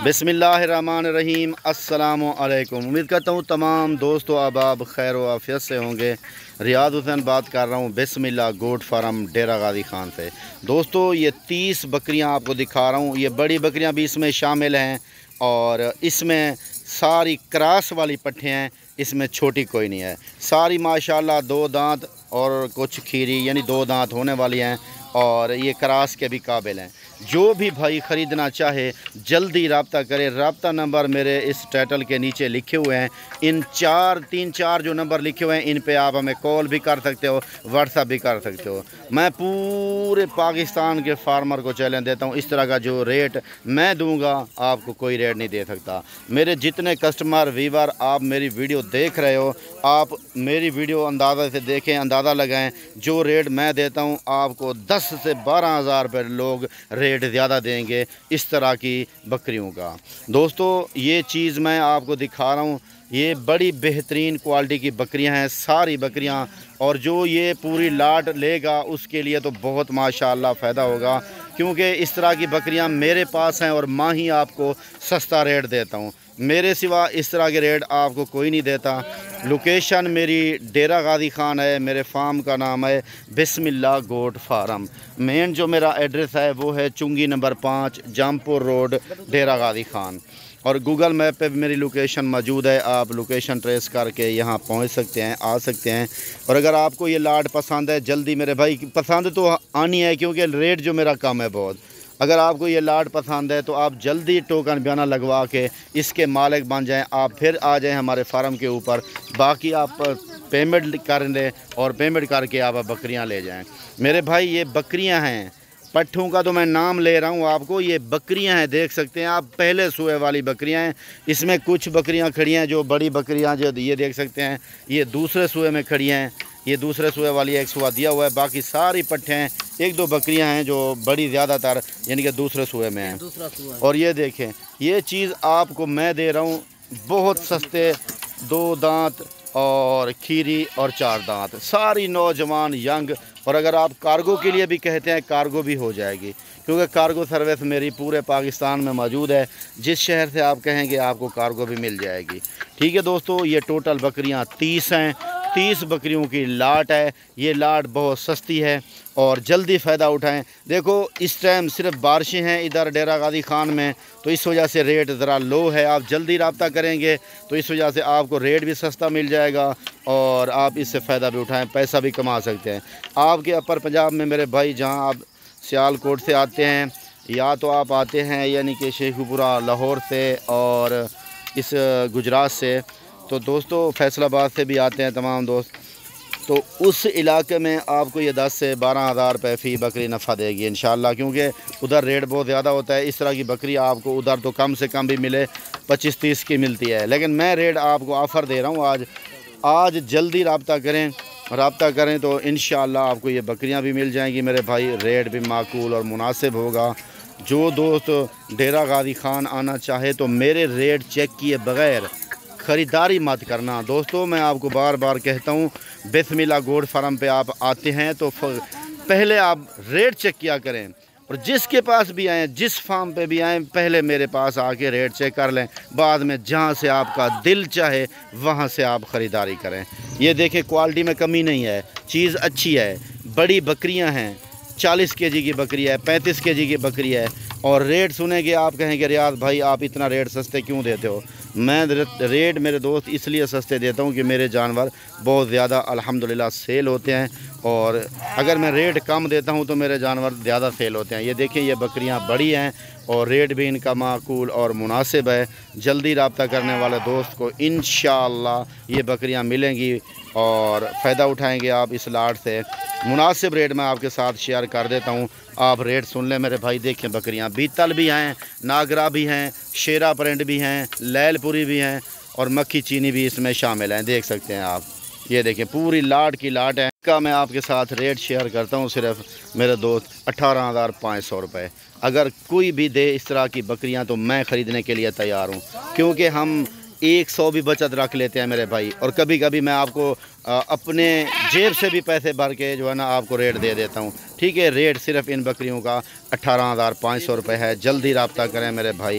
बिसमीम अस्सलामुअलैकुम। उम्मीद करता हूँ तमाम दोस्तों अब खैर वाफियत से होंगे। रियाज हुसैन बात कर रहा हूँ बिस्मिल्लाह गोड फार्म डेरा गादी खान से। दोस्तों, ये तीस बकरियाँ आपको दिखा रहा हूँ। ये बड़ी बकरियाँ भी इसमें शामिल हैं और इसमें सारी क्रास वाली पट्ठे हैं। इसमें छोटी कोई नहीं है। सारी माशाल्लाह दो दांत और कुछ खीरी, यानी दो दांत होने वाली हैं और ये क्रास के भी काबिल हैं। जो भी भाई ख़रीदना चाहे, जल्दी रबता करे। रबता नंबर मेरे इस टाइटल के नीचे लिखे हुए हैं। इन चार, तीन चार जो नंबर लिखे हुए हैं, इन पे आप हमें कॉल भी कर सकते हो व्हाट्सअप भी कर सकते हो। मैं पूरे पाकिस्तान के फार्मर को चैलेंज देता हूँ, इस तरह का जो रेट मैं दूँगा, आपको कोई रेट नहीं दे सकता। मेरे जितने कस्टमर वीवर आप मेरी वीडियो देख रहे हो, आप मेरी वीडियो अंदाज़ा से देखें, अंदाज़ा लगाएँ, जो रेट मैं देता हूँ, आपको दस से बारह हज़ार लोग रेट रेट ज़्यादा देंगे इस तरह की बकरियों का। दोस्तों, ये चीज़ मैं आपको दिखा रहा हूँ। ये बड़ी बेहतरीन क्वालिटी की बकरियाँ हैं, सारी बकरियाँ। और जो ये पूरी लाट लेगा, उसके लिए तो बहुत माशाल्लाह फ़ायदा होगा। क्योंकि इस तरह की बकरियाँ मेरे पास हैं और माँ ही आपको सस्ता रेट देता हूँ। मेरे सिवा इस तरह के रेट आपको कोई नहीं देता। लोकेशन मेरी डेरा गादी खान है, मेरे फार्म का नाम है बिस्मिल्लाह गोट फार्म। मेन जो मेरा एड्रेस है, वो है चुंगी नंबर पाँच, जामपुर रोड, डेरा गादी खान। और गूगल मैप पे भी मेरी लोकेशन मौजूद है, आप लोकेशन ट्रेस करके यहाँ पहुँच सकते हैं, आ सकते हैं। और अगर आपको ये लाट पसंद है, जल्दी मेरे भाई, पसंद तो आनी है, क्योंकि रेट जो मेरा कम है बहुत। अगर आपको ये लाट पसंद है तो आप जल्दी टोकन बयाना लगवा के इसके मालिक बन जाएँ। आप फिर आ जाएँ हमारे फार्म के ऊपर। बाकी आप पेमेंट कर लें और पेमेंट करके आप बकरियाँ ले जाएँ। मेरे भाई, ये बकरियाँ हैं। पट्ठों का तो मैं नाम ले रहा हूँ आपको। ये बकरियाँ हैं, देख सकते हैं आप। पहले सुए वाली बकरियाँ हैं। इसमें कुछ बकरियाँ खड़ी हैं, जो बड़ी बकरियाँ जो ये देख सकते हैं। ये दूसरे सुए में खड़ी हैं। ये दूसरे सुए वाली एक सुहा दिया हुआ है बाकी सारी पट्टे हैं एक दो बकरियाँ हैं जो बड़ी ज़्यादातर यानी कि दूसरे सुए में हैं। और ये देखें ये चीज़ आपको मैं दे रहा हूँ बहुत सस्ते दो दांत और खीरी और चार दांत। सारी नौजवान यंग और अगर आप कार्गो के लिए भी कहते हैं कार्गो भी हो जाएगी। क्योंकि कार्गो सर्विस मेरी पूरे पाकिस्तान में मौजूद है जिस शहर से आप कहेंगे आपको कार्गो भी मिल जाएगी। ठीक है दोस्तों ये टोटल बकरियाँ तीस हैं तीस बकरियों की लाट है। ये लाट बहुत सस्ती है और जल्दी फ़ायदा उठाएँ। देखो, इस टाइम सिर्फ़ बारिशें हैं इधर डेरा गादी खान में तो इस वजह से रेट ज़रा लो है। आप जल्दी रबता करेंगे तो इस वजह से आपको रेट भी सस्ता मिल जाएगा और आप इससे फ़ायदा भी उठाएँ, पैसा भी कमा सकते हैं। आपके अपर पंजाब में मेरे भाई जहाँ आप सियालकोट से आते हैं, या तो आप आते हैं यानी कि शेखपुरा, लाहौर से और इस गुजरात से तो दोस्तों, फैसलाबाद से भी आते हैं तमाम दोस्त। तो उस इलाके में आपको ये दस से बारह हज़ार रुपये फ़ी बकरी नफ़ा देगी इन क्योंकि उधर रेट बहुत ज़्यादा होता है। इस तरह की बकरी आपको उधर तो कम से कम भी मिले, पच्चीस तीस की मिलती है। लेकिन मैं रेट आपको ऑफ़र दे रहा हूँ, आज आज जल्दी रबता करें रबता करें तो इन आपको ये बकरियाँ भी मिल जाएँगी। मेरे भाई, रेट भी माकूल और मुनासिब होगा। जो दोस्त डेरा गादी खान आना चाहे तो मेरे रेट चेक किए बग़ैर ख़रीदारी मत करना। दोस्तों, मैं आपको बार बार कहता हूँ बिस्मिल्ला गोड फार्म पे आप आते हैं तो पहले आप रेट चेक किया करें और जिसके पास भी आएँ, जिस फार्म पे भी आएँ, पहले मेरे पास आके रेट चेक कर लें। बाद में जहाँ से आपका दिल चाहे, वहाँ से आप ख़रीदारी करें। ये देखें, क्वालिटी में कमी नहीं है, चीज़ अच्छी है, बड़ी बकरियाँ हैं, चालीस के जी की बकरी है, पैंतीस के जी की बकरी है और रेट सुनेंगे आप कहेंगे रियाज भाई, आप इतना रेट सस्ते क्यों देते हो? मैं रेट मेरे दोस्त इसलिए सस्ते देता हूँ कि मेरे जानवर बहुत ज़्यादा अल्हम्दुलिल्लाह सेल होते हैं और अगर मैं रेट कम देता हूँ तो मेरे जानवर ज़्यादा सेल होते हैं। ये देखिए, ये बकरियाँ बड़ी हैं और रेट भी इनका माकूल और मुनासिब है। जल्दी रबता करने वाले दोस्त को इन ये बकरियाँ मिलेंगी और फ़ायदा उठाएँगे आप इस लाट से। मुनासिब रेट मैं आपके साथ शेयर कर देता हूँ। आप रेट सुन लें मेरे भाई, देखें बकरियाँ। बीतल भी हैं, नागरा भी हैं, शेरा प्रिंट भी हैं, लैलपुरी भी हैं और मक्खी चीनी भी इसमें शामिल हैं। देख सकते हैं आप। ये देखें, पूरी लाट की लाट है। का मैं आपके साथ रेट शेयर करता हूँ सिर्फ़ मेरे दोस्त अठारह हज़ार पाँच सौ रुपये अगर कोई भी दे इस तरह की बकरियाँ तो मैं ख़रीदने के लिए तैयार हूँ। क्योंकि हम एक सौ भी बचत रख लेते हैं मेरे भाई। और कभी कभी मैं आपको अपने जेब से भी पैसे भर के जो है ना आपको रेट दे देता हूँ। ठीक है, रेट सिर्फ़ इन बकरियों का अट्ठारह हज़ार पाँच सौ रुपये है। जल्दी रबता करें मेरे भाई।